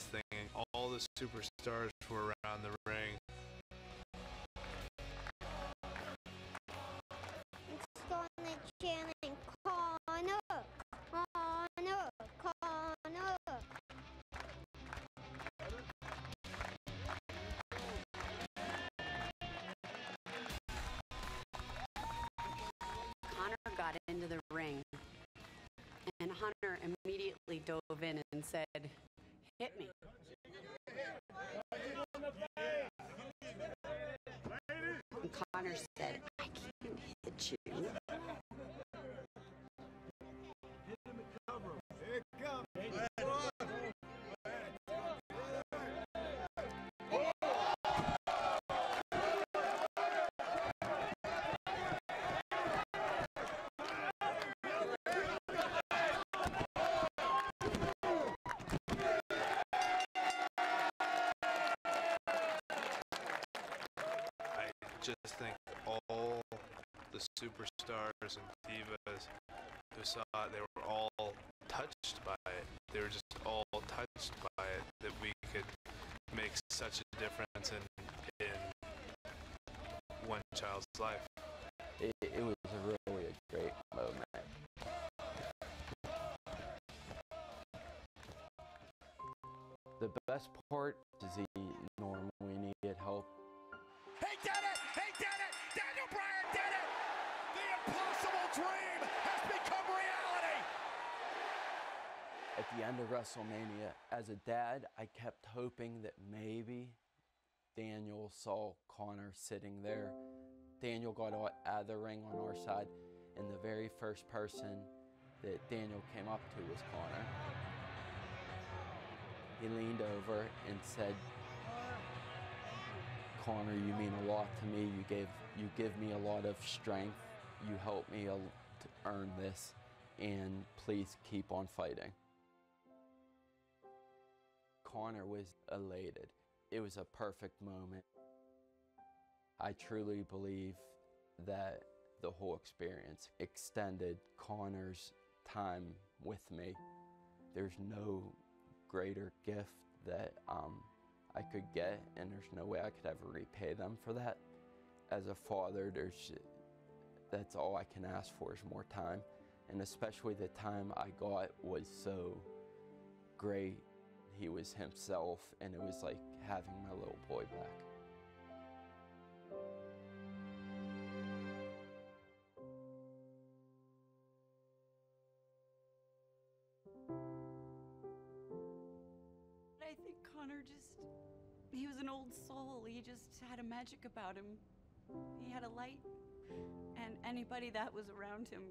best thing. All the superstars were around the ring. It's gonna chanting Connor, Connor, Connor. Connor got into the ring, and Hunter immediately dove in and said, Hit me. Connor said, I can't hit you. Just think all the superstars and divas who saw it, they were all touched by it. They were just all touched by it that we could make such a difference in in one child's life. It, it was really a great moment. The best part is he normally needed help. At the end of WrestleMania, as a dad, I kept hoping that maybe Daniel saw Connor sitting there. Daniel got out of the ring on our side, and the very first person that Daniel came up to was Connor. He leaned over and said, Connor, you mean a lot to me. You gave you give me a lot of strength. You helped me to earn this, and please keep on fighting. Connor was elated. It was a perfect moment. I truly believe that the whole experience extended Connor's time with me. There's no greater gift that um, I could get, and there's no way I could ever repay them for that. As a father, there's that's all I can ask for is more time, and especially the time I got was so great. He was himself, and it was like having my little boy back. I think Connor just, he was an old soul. He just had a magic about him. He had a light. And anybody that was around him